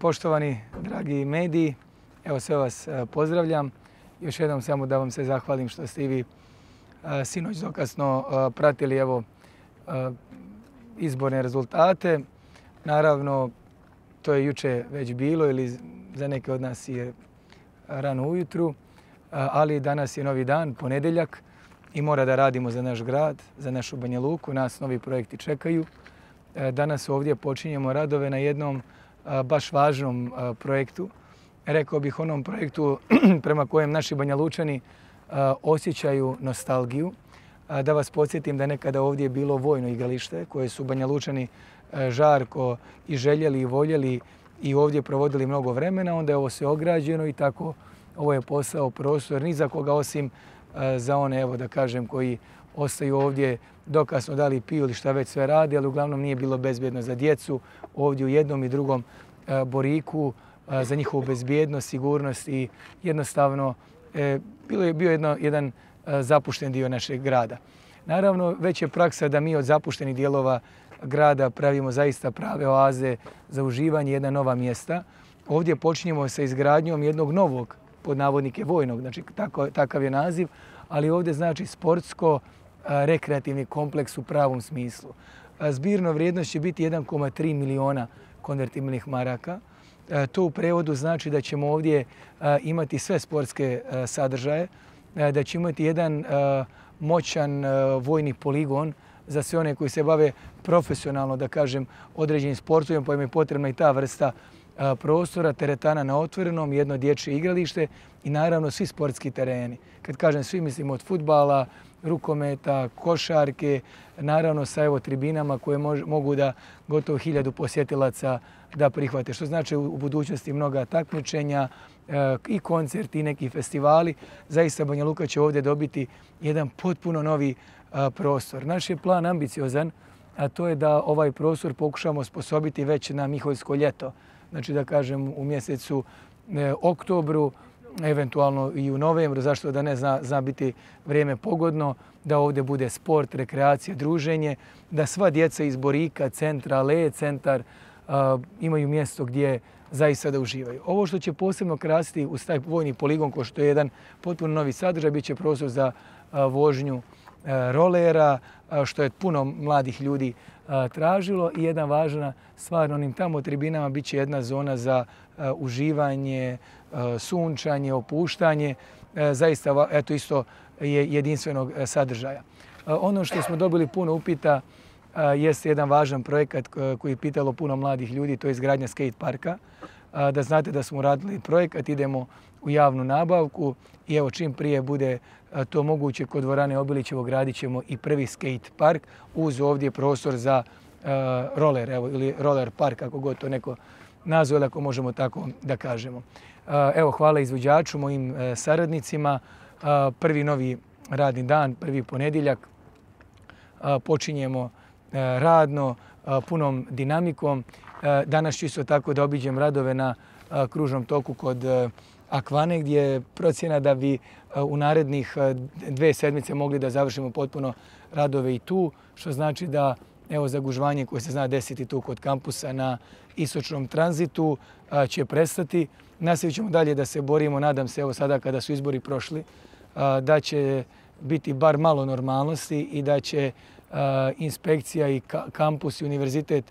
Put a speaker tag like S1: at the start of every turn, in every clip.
S1: Poštovani dragi mediji, evo sve vas e, pozdravljam. Još jednom samo da vam se zahvalim što ste i vi e, sinoć dokasno e, pratili evo izborne rezultate. Naravno, to je juče već bilo ili za neke od nas je rano ujutru, ali danas je novi dan, ponedeljak i mora da radimo za naš grad, za našu Banja Luku. Nas novi projekti čekaju. Danas ovdje počinjemo radove na jednom baš važnom projektu. Rekao bih onom projektu prema kojem naši Banja Lučani osjećaju nostalgiju. Da vas podsjetim da nekada ovdje je bilo vojno igralište koje su Banja Lučani žarko i željeli i voljeli i ovdje provodili mnogo vremena. Onda je ovo sve ograđeno i tako ovo je posao prostor ni za koga osim E, za one, evo da kažem, koji ostaju ovdje dokasno da li piju ili šta već sve radi, ali uglavnom nije bilo bezbjedno za djecu ovdje u jednom i drugom e, boriku e, za njihovu bezbjednost, sigurnost i jednostavno bilo je bio jedno, jedan zapušten dio našeg grada. Naravno, već je praksa da mi od zapuštenih dijelova grada pravimo zaista prave oaze za uživanje jedna nova mjesta. Ovdje počinjemo sa izgradnjom jednog novog, pod navodnike vojnog, znači tako, takav je naziv, ali ovdje znači sportsko rekreativni kompleks u pravom smislu. Zbirno vrijednost će biti 1,3 miliona konvertibilnih maraka. To u prevodu znači da ćemo ovdje imati sve sportske sadržaje, da ćemo imati jedan moćan vojni poligon za sve one koji se bave profesionalno, da kažem, određenim sportovima, pa im je potrebna i ta vrsta prostora, teretana na otvorenom, jedno dječje igralište i naravno svi sportski tereni. Kad kažem svi, mislim od futbala, rukometa, košarke, naravno sa evo tribinama koje mogu da gotovo hiljadu posjetilaca da prihvate. Što znači u budućnosti mnoga takmičenja e, i koncerti i neki festivali. Zaista Banja Luka će ovdje dobiti jedan potpuno novi e, prostor. Naš je plan ambiciozan, a to je da ovaj prostor pokušamo sposobiti već na Miholjsko ljeto. Znači da kažem u mjesecu e, oktobru, eventualno i u novembru, zašto da ne zna, zna biti vrijeme pogodno, da ovdje bude sport, rekreacija, druženje, da sva djeca iz Borika, centra, Le, centar, imaju mjesto gdje zaista da uživaju. Ovo što će posebno krasiti u taj vojni poligon, ko što je jedan potpuno novi sadržaj, bit će prostor za vožnju e, rolera, što je puno mladih ljudi tražilo i jedna važna stvar onim tamo tribinama bit će jedna zona za uživanje, sunčanje, opuštanje, zaista eto isto je jedinstvenog sadržaja. Ono što smo dobili puno upita jeste jedan važan projekat koji je pitalo puno mladih ljudi, to je izgradnja skate parka. Da znate da smo radili projekat, idemo u javnu nabavku i evo čim prije bude e, to moguće kod dvorane Obilićevo gradit ćemo i prvi skate park uz ovdje prostor za e, roller evo, ili roller park, kako god to neko nazove, ako možemo tako da kažemo. E, evo, hvala izvođaču, mojim saradnicima. Prvi novi radni dan, prvi ponedjeljak. Počinjemo radno, punom dinamikom. E, danas ću isto tako da obiđem radove na kružnom toku kod Akvane, gdje je procjena da bi e, u narednih e, dve sedmice mogli da završimo potpuno radove i tu, što znači da evo zagužvanje koje se zna desiti tu kod kampusa na istočnom tranzitu e, će prestati. Nastavit ćemo dalje da se borimo, nadam se, evo sada kada su izbori prošli, da će biti bar malo normalnosti i da će inspekcija i kampus i univerzitet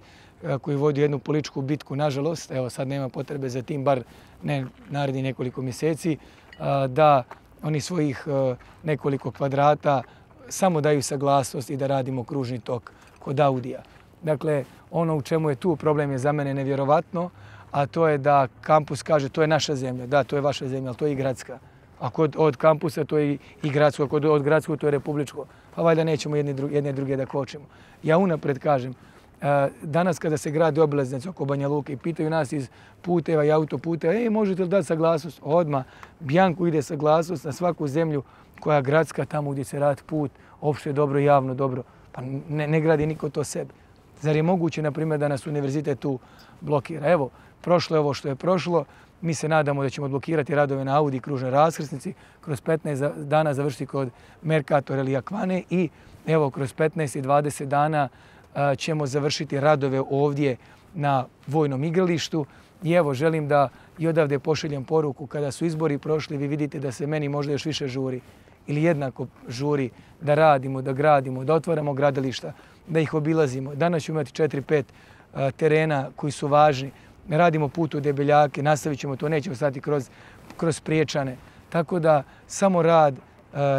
S1: koji vodi jednu političku bitku, nažalost, evo sad nema potrebe za tim, bar ne naredi nekoliko mjeseci, da oni svojih nekoliko kvadrata samo daju saglasnost i da radimo kružni tok kod Audija. Dakle, ono u čemu je tu problem je za mene nevjerovatno, a to je da kampus kaže to je naša zemlja. Da, to je vaša zemlja, ali to je i gradska. A kod, od kampusa to je i gradsko, kod, od gradskog to je republičko. Pa valjda nećemo jedne, druge, jedne druge da kočimo. Ja unapred kažem, danas kada se grade obilaznice oko Banja Luka i pitaju nas iz puteva i autoputeva, e, možete li dati saglasnost? Odma Bjanku ide saglasnost na svaku zemlju koja je gradska, tamo gdje se rad put, opšte dobro, javno dobro. Pa ne, ne gradi niko to sebe. Zar je moguće, na primjer, da nas univerzitet tu blokira? Evo, prošlo je ovo što je prošlo. Mi se nadamo da ćemo odblokirati radove na Audi kružnoj raskrsnici, kroz 15 dana završiti kod Mercator ili Akvane i evo, kroz 15 i 20 dana ćemo završiti radove ovdje na vojnom igralištu I evo, želim da i odavde pošeljem poruku. Kada su izbori prošli, vi vidite da se meni možda još više žuri ili jednako žuri da radimo, da gradimo, da otvaramo gradilišta, da ih obilazimo. Danas ćemo imati 4-5 terena koji su važni. Radimo put u debeljake, nastavit ćemo to, nećemo stati kroz, kroz priječane. Tako da samo rad,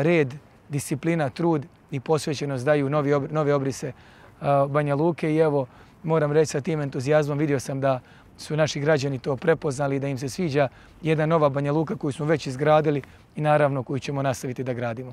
S1: red, disciplina, trud i posvećenost daju nove obrise Banja Luke i evo, moram reći sa tim entuzijazmom, vidio sam da su naši građani to prepoznali, da im se sviđa jedna nova Banja Luka koju smo već izgradili i naravno koju ćemo nastaviti da gradimo.